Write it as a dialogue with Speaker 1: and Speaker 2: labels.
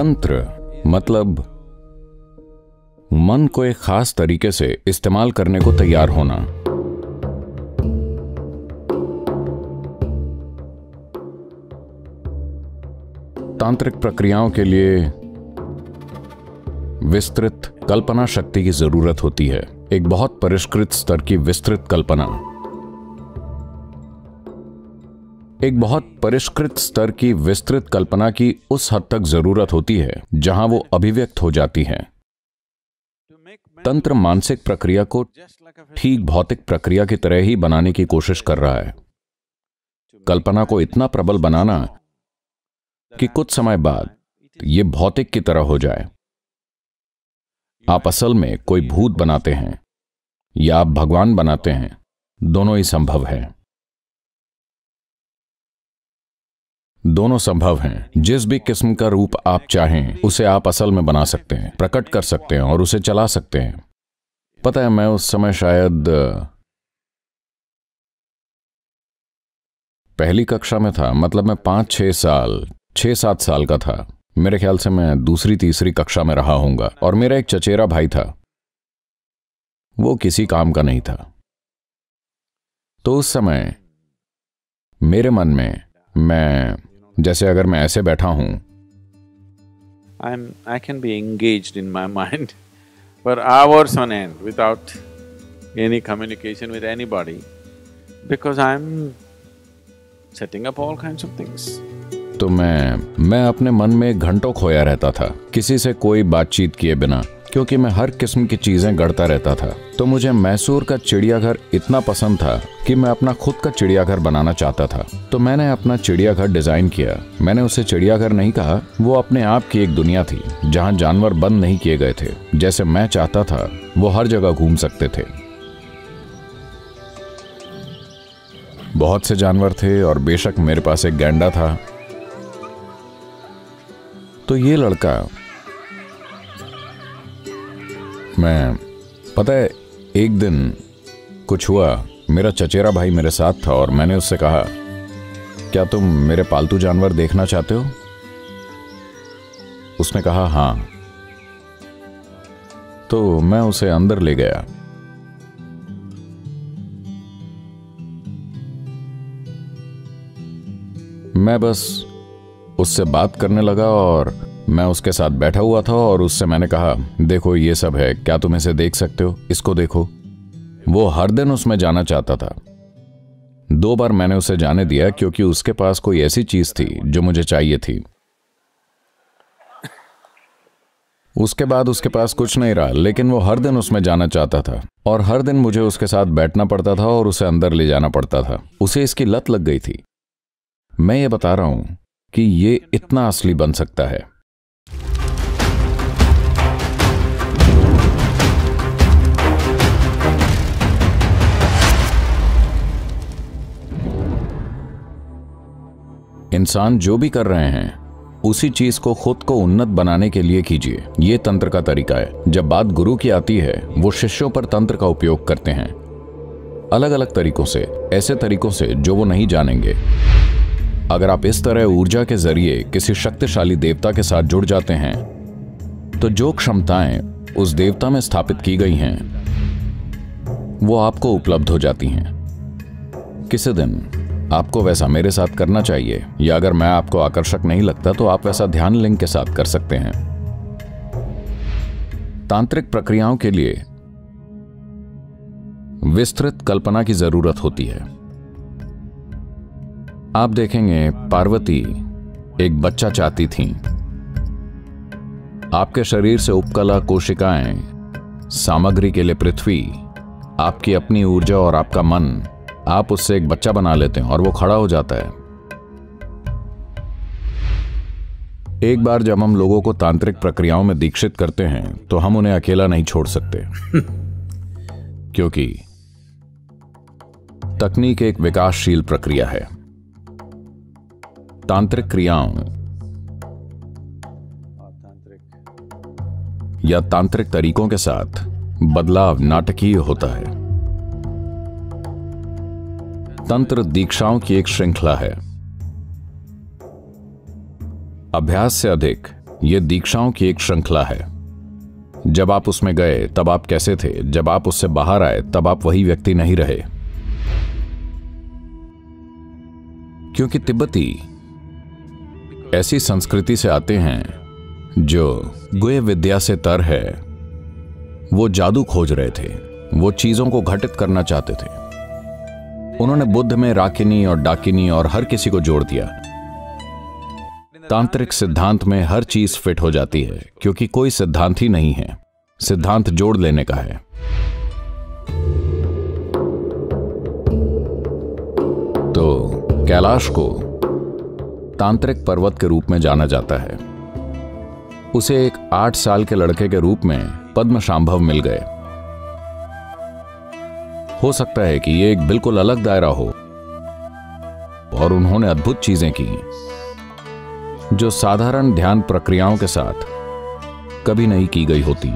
Speaker 1: तंत्र मतलब मन को एक खास तरीके से इस्तेमाल करने को तैयार होना। तांत्रिक प्रक्रियाओं के लिए विस्तृत कल्पना शक्ति की ज़रूरत होती है। एक बहुत परिष्कृत स्तर की विस्तृत कल्पना। एक बहुत परिष्कृत स्तर की विस्तृत कल्पना की उस हद तक ज़रूरत होती है, जहाँ वो अभिव्यक्त हो जाती है। तंत्र मानसिक प्रक्रिया को ठीक भौतिक प्रक्रिया की तरह ही बनाने की कोशिश कर रहा है। कल्पना को इतना प्रबल बनाना कि कुछ समय बाद यह भौतिक की तरह हो जाए। आप असल में कोई भूत बनाते हैं, या आप भगवान बनाते हैं, दोनों ही संभव है। दोनों संभव हैं। जिस भी किस्म का रूप आप चाहें, उसे आप असल में बना सकते हैं, प्रकट कर सकते हैं और उसे चला सकते हैं। पता है, मैं उस समय शायद, पहली कक्षा में था मतलब मैं पाँच, छह साल, छह, सात साल का था। मेरे ख्याल से मैं दूसरी, तीसरी कक्षा में रहा हूँगा और मेरा एक चचेरा भाई था। वो किसी काम का नहीं था। तो उस समय, मेरे मन में, मैं जैसे अगर मैं ऐसे बैठा हूँ।
Speaker 2: I am I can be engage in my mind for hours on end without any communication with any body because I am setting up all kind of things
Speaker 1: तो मैं मैं अपने मन में घंटों खोया रहता था। किसी से कोई बातचीत किए बिना। क्योंकि मैं हर किस्म की चीज़ें गढ़ता रहता था। तो मुझे मैसूर का चिड़ियाघर इतना पसंद था कि मैं अपना खुद का चिड़ियाघर बनाना चाहता था। तो मैंने अपना चिड़ियाघर डिज़ाइन किया। मैंने उसे चिड़ियाघर नहीं कहा, वो अपने आप की एक दुनिया थी, जहाँ जानवर बंद नहीं किए गए थे। जैसे मैं चाहता था, वो हर जगह घूम सकते थे। बहुत से जानवर थे और बेशक मेरे पास एक गैंडा था। तो ये लड़का मैं, पता है, एक दिन कुछ हुआ, मेरा चचेरा भाई मेरे साथ था और मैंने उससे कहा, क्या तुम मेरे पालतू जानवर देखना चाहते हो? उसने कहा, हाँ. तो मैं उसे अंदर ले गया। मैं बस उससे बात करने लगा और मैं उसके साथ बैठा हुआ था और उससे मैंने कहा, देखो, ये सब है, क्या तुम इसे देख सकते हो? इसको देखो। वो हर दिन उसमें जाना चाहता था। दो बार मैंने उसे जाने दिया क्योंकि उसके पास कोई ऐसी चीज़ थी जो मुझे चाहिए थी। उसके बाद उसके पास कुछ नहीं रहा, लेकिन वो हर दिन उसमें जाना चाहता था और हर दिन मुझे उसके साथ बैठना पड़ता था और उसे अंदर ले जाना पड़ता था। उसे इसकी लत लग गई थी। मैं ये बता रहा हूँ कि ये इतना असली बन सकता है। इंसान जो भी कर रहे हैं, उसी चीज़ को खुद को उन्नत बनाने के लिए कीजिए। ये तंत्र का तरीका है। जब बात गुरु की आती है, वो शिष्यों पर तंत्र का उपयोग करते हैं। अलग अलग तरीकों से, ऐसे तरीकों से जो वो नहीं जानेंगे। अगर आप इस तरह ऊर्जा के ज़रिए किसी शक्तिशाली देवता के साथ जुड़ जाते हैं तो जो क्षमताएँ उस देवता में स्थापित की गई हैं, वो आपको उपलब्ध हो जाती हैं। किसी दिन आपको वैसा मेरे साथ करना चाहिए, या अगर मैं आपको आकर्षक नहीं लगता तो आप वैसा ध्यान लिंग के साथ कर सकते हैं। तांत्रिक प्रक्रियाओं के लिए विस्तृत कल्पना की ज़रूरत होती है। आप देखेंगे पार्वती एक बच्चा चाहती थी। आपके शरीर से उपकला कोशिकाएँ, सामग्री के लिए पृथ्वी, आपकी अपनी ऊर्जा और आपका मन आप उससे एक बच्चा बना लेते हैं और वो खड़ा हो जाता है। एक बार जब हम लोगों को तांत्रिक प्रक्रियाओं में दीक्षित करते हैं तो हम उन्हें अकेला नहीं छोड़ सकते। क्योंकि तकनीक एक विकासशील प्रक्रिया है। तांत्रिक क्रियाओं या तांत्रिक तरीकों के साथ बदलाव नाटकीय होता है। तंत्र दीक्षाओं की एक श्रृंखला है। अभ्यास से अधिक यह दीक्षाओं की एक श्रृंखला है। जब आप उसमें गए, तब आप कैसे थे? जब आप उससे बाहर आए, तब आप वही व्यक्ति नहीं रहे। क्योंकि तिब्बती ऐसी संस्कृति से आते हैं, जो गुए विद्या से तर है। वो जादू खोज रहे थे। वो चीज़ों को घटित करना चाहते थे। उन्होंने बुद्ध में राकिनी और डाकिनी और हर किसी को जोड़ दिया। तांत्रिक सिद्धांत में हर चीज़ फिट हो जाती है, क्योंकि कोई सिद्धांत ही नहीं है। सिद्धांत जोड़ लेने का है। तो कैलाश को तांत्रिक पर्वत के रूप में जाना जाता है। उसे एक आठ साल के लड़के के रूप में पद्म मिल गए। हो सकता है कि यह एक बिल्कुल अलग दायरा हो और उन्होंने अद्भुत चीज़ें की जो साधारण ध्यान प्रक्रियाओं के साथ कभी नहीं की गई होती।